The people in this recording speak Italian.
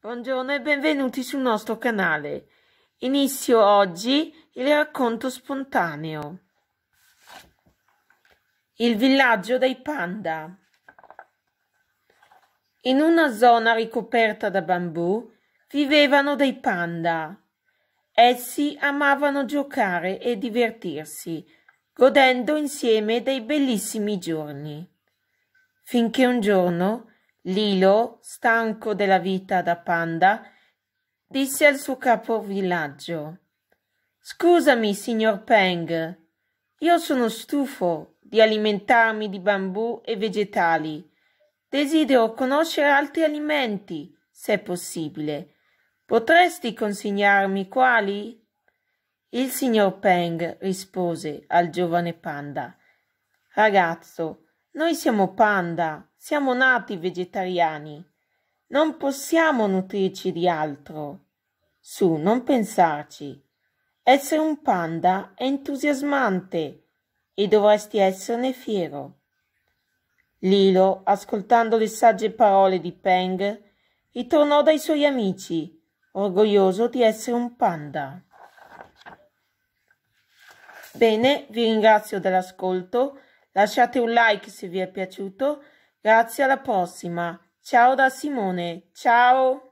Buongiorno e benvenuti sul nostro canale. Inizio oggi il racconto spontaneo. Il villaggio dei panda. In una zona ricoperta da bambù vivevano dei panda. Essi amavano giocare e divertirsi, godendo insieme dei bellissimi giorni. Finché un giorno Lilo, stanco della vita da panda, disse al suo capovillaggio Scusami, signor Peng, io sono stufo di alimentarmi di bambù e vegetali. Desidero conoscere altri alimenti, se possibile. Potresti consigliarmi quali? Il signor Peng rispose al giovane panda Ragazzo, noi siamo panda, siamo nati vegetariani. Non possiamo nutrirci di altro. Su, non pensarci. Essere un panda è entusiasmante e dovresti esserne fiero. Lilo, ascoltando le sagge parole di Peng, ritornò dai suoi amici, orgoglioso di essere un panda. Bene, vi ringrazio dell'ascolto Lasciate un like se vi è piaciuto. Grazie alla prossima. Ciao da Simone. Ciao.